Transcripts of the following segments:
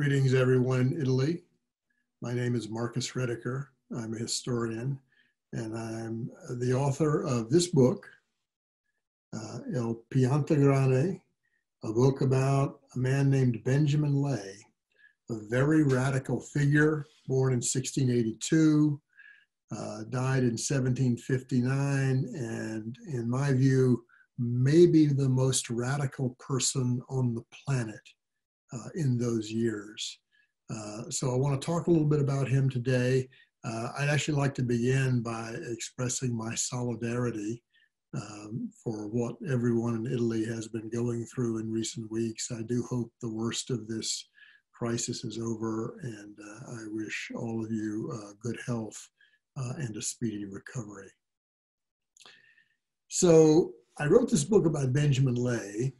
Greetings, everyone in Italy. My name is Marcus Rediker. I'm a historian, and I'm the author of this book, uh, Il Piantagrane, a book about a man named Benjamin Lay, a very radical figure, born in 1682, uh, died in 1759, and in my view, maybe the most radical person on the planet uh, in those years. Uh, so I want to talk a little bit about him today. Uh, I'd actually like to begin by expressing my solidarity um, for what everyone in Italy has been going through in recent weeks. I do hope the worst of this crisis is over, and uh, I wish all of you uh, good health uh, and a speedy recovery. So I wrote this book about Benjamin Lay,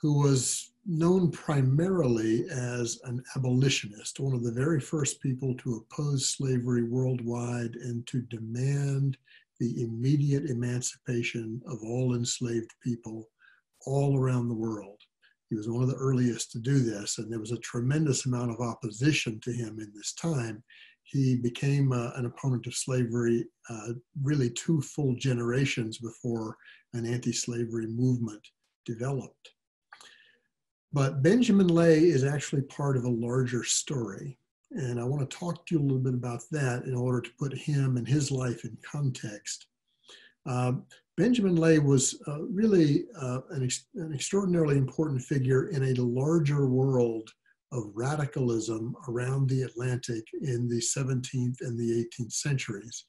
who was known primarily as an abolitionist, one of the very first people to oppose slavery worldwide and to demand the immediate emancipation of all enslaved people all around the world. He was one of the earliest to do this, and there was a tremendous amount of opposition to him in this time. He became uh, an opponent of slavery uh, really two full generations before an anti slavery movement developed. But Benjamin Lay is actually part of a larger story. And I want to talk to you a little bit about that in order to put him and his life in context. Uh, Benjamin Lay was uh, really uh, an, ex- an, extraordinarily important figure in a larger world of radicalism around the Atlantic in the 17th and the 18th centuries.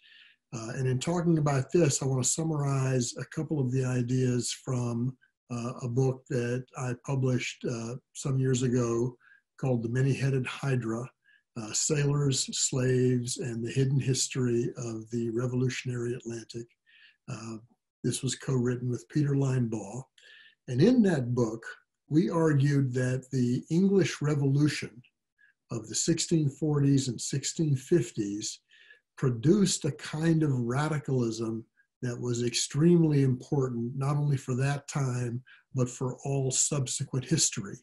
Uh, and in talking about this, I want to summarize a couple of the ideas from uh, a book that I published uh, some years ago called The Many Headed Hydra uh, Sailors, Slaves, and the Hidden History of the Revolutionary Atlantic. Uh, this was co written with Peter Linebaugh. And in that book, we argued that the English Revolution of the 1640s and 1650s produced a kind of radicalism that was extremely important, not only for that time, but for all subsequent history.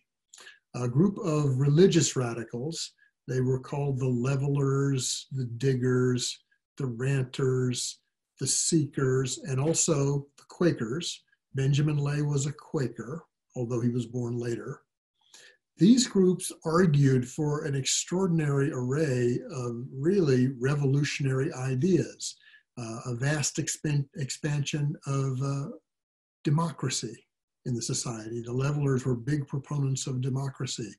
A group of religious radicals, they were called the levelers, the diggers, the ranters, the seekers, and also the Quakers. Benjamin Lay was a Quaker, although he was born later. These groups argued for an extraordinary array of really revolutionary ideas a vast expan- expansion of uh, democracy in the society. The levelers were big proponents of democracy.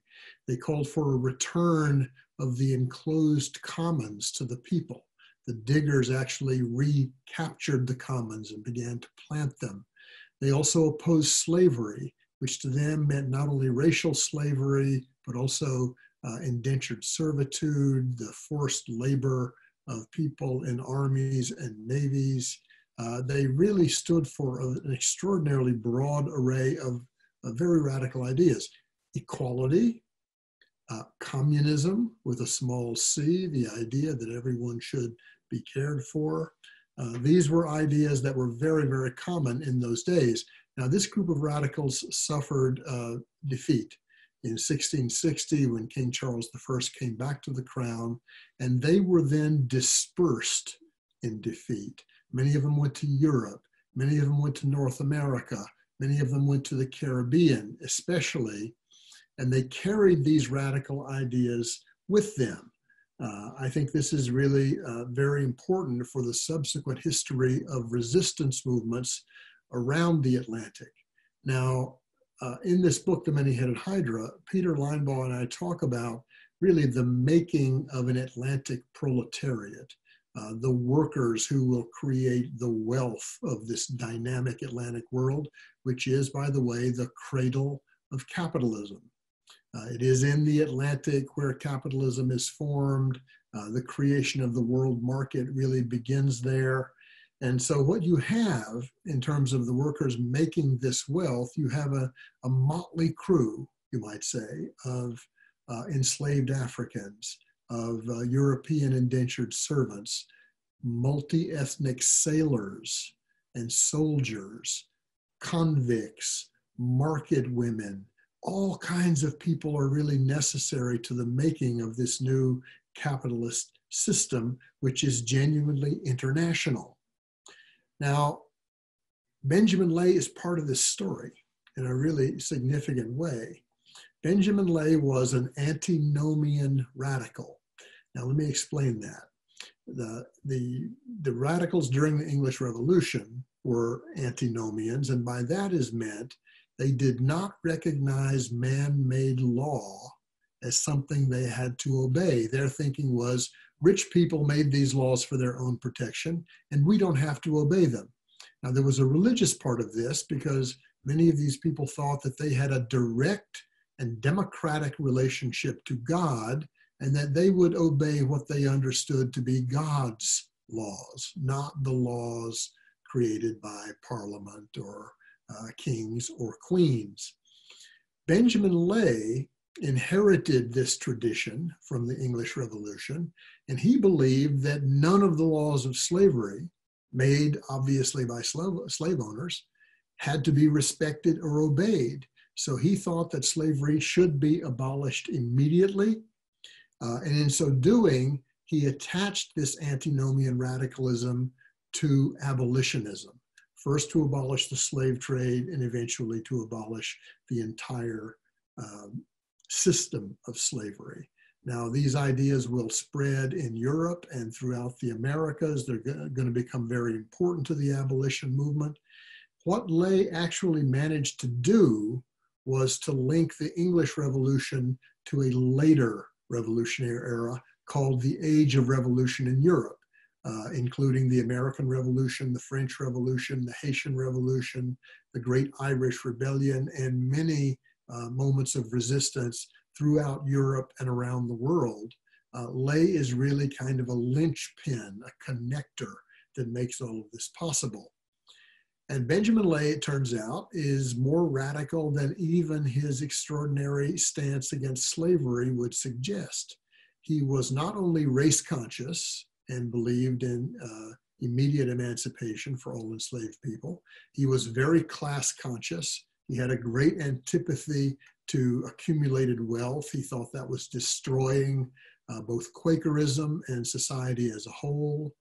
They called for a return of the enclosed commons to the people. The diggers actually recaptured the commons and began to plant them. They also opposed slavery, which to them meant not only racial slavery, but also uh, indentured servitude, the forced labor of people in armies and navies. Uh, they really stood for a, an extraordinarily broad array of, of very radical ideas. Equality, uh, communism with a small c, the idea that everyone should be cared for. Uh, these were ideas that were very, very common in those days. Now, this group of radicals suffered uh, defeat in 1660 when King Charles I came back to the crown, and they were then dispersed in defeat. Many of them went to Europe, many of them went to North America, many of them went to the Caribbean, especially, and they carried these radical ideas with them. Uh, I think this is really uh, very important for the subsequent history of resistance movements around the Atlantic. Now, uh, in this book, The Many Headed Hydra, Peter Linebaugh and I talk about really the making of an Atlantic proletariat, uh, the workers who will create the wealth of this dynamic Atlantic world, which is, by the way, the cradle of capitalism. Uh, it is in the Atlantic where capitalism is formed. Uh, the creation of the world market really begins there. And so, what you have in terms of the workers making this wealth, you have a, a motley crew, you might say, of uh, enslaved Africans, of uh, European indentured servants, multi ethnic sailors and soldiers, convicts, market women, all kinds of people are really necessary to the making of this new capitalist system, which is genuinely international. Now, Benjamin Lay is part of this story in a really significant way. Benjamin Lay was an antinomian radical. Now, let me explain that. The, the, the radicals during the English Revolution were antinomians, and by that is meant they did not recognize man made law as something they had to obey. Their thinking was rich people made these laws for their own protection, and we don't have to obey them. Now, there was a religious part of this because many of these people thought that they had a direct and democratic relationship to God and that they would obey what they understood to be God's laws, not the laws created by parliament or uh, kings or queens. Benjamin Lay inherited this tradition from the English Revolution, and he believed that none of the laws of slavery, made obviously by slave, slave owners, had to be respected or obeyed. So he thought that slavery should be abolished immediately. Uh, and in so doing, he attached this antinomian radicalism to abolitionism first to abolish the slave trade and eventually to abolish the entire um, system of slavery. Now, these ideas will spread in Europe and throughout the Americas. They're going to become very important to the abolition movement. What Lay actually managed to do was to link the English Revolution to a later revolutionary era called the Age of Revolution in Europe, uh, including the American Revolution, the French Revolution, the Haitian Revolution, the Great Irish Rebellion, and many uh, moments of resistance throughout Europe and around the world. Uh, Lay is really kind of a linchpin, a connector that makes all of this possible. And Benjamin Lay, it turns out, is more radical than even his extraordinary stance against slavery would suggest. He was not only race conscious and believed in uh, immediate emancipation for all enslaved people, he was very class conscious. He had a great antipathy to accumulated wealth. He thought that was destroying uh, both Quakerism and society as a whole.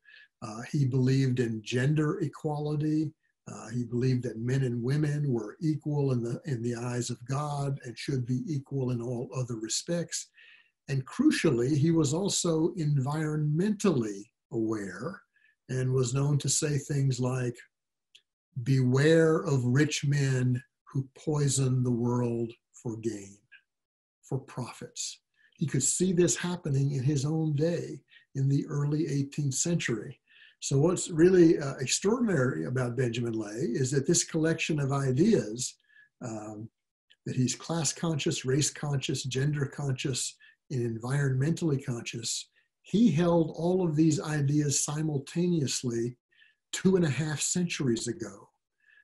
Uh, he believed in gender equality. Uh, he believed that men and women were equal in the, in the eyes of God and should be equal in all other respects. And crucially, he was also environmentally aware and was known to say things like, Beware of rich men who poison the world for gain, for profits. He could see this happening in his own day in the early 18th century. So, what's really uh, extraordinary about Benjamin Lay is that this collection of ideas um, that he's class conscious, race conscious, gender conscious, and environmentally conscious, he held all of these ideas simultaneously two and a half centuries ago.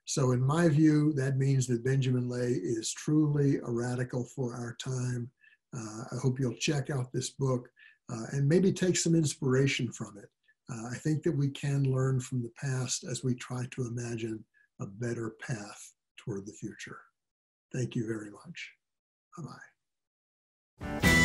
So, in my view, that means that Benjamin Lay is truly a radical for our time. Uh, I hope you'll check out this book uh, and maybe take some inspiration from it. Uh, I think that we can learn from the past as we try to imagine a better path toward the future. Thank you very much. Bye bye.